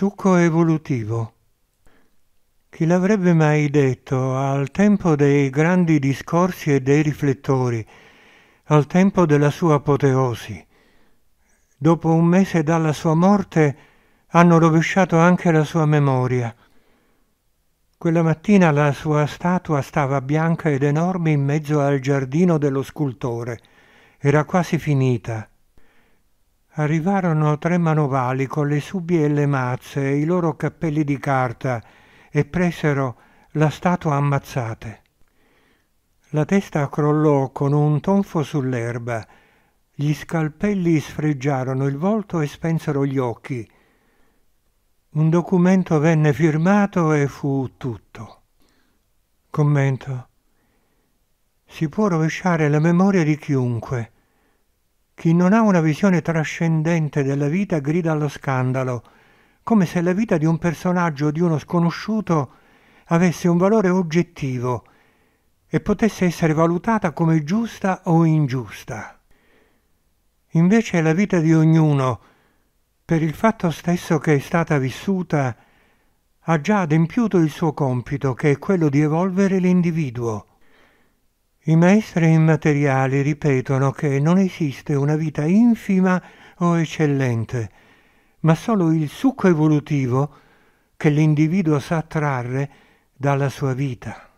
Succo evolutivo. Chi l'avrebbe mai detto al tempo dei grandi discorsi e dei riflettori, al tempo della sua apoteosi? Dopo un mese dalla sua morte hanno rovesciato anche la sua memoria. Quella mattina la sua statua stava bianca ed enorme in mezzo al giardino dello scultore. Era quasi finita. Arrivarono tre manovali con le subbie e le mazze e i loro cappelli di carta e presero la statua ammazzate. La testa crollò con un tonfo sull'erba, gli scalpelli sfregiarono il volto e spensero gli occhi. Un documento venne firmato e fu tutto. Commento. Si può rovesciare la memoria di chiunque. Chi non ha una visione trascendente della vita grida allo scandalo, come se la vita di un personaggio o di uno sconosciuto avesse un valore oggettivo e potesse essere valutata come giusta o ingiusta. Invece la vita di ognuno, per il fatto stesso che è stata vissuta, ha già adempiuto il suo compito, che è quello di evolvere l'individuo. I maestri immateriali ripetono che non esiste una vita infima o eccellente, ma solo il succo evolutivo che l'individuo sa trarre dalla sua vita.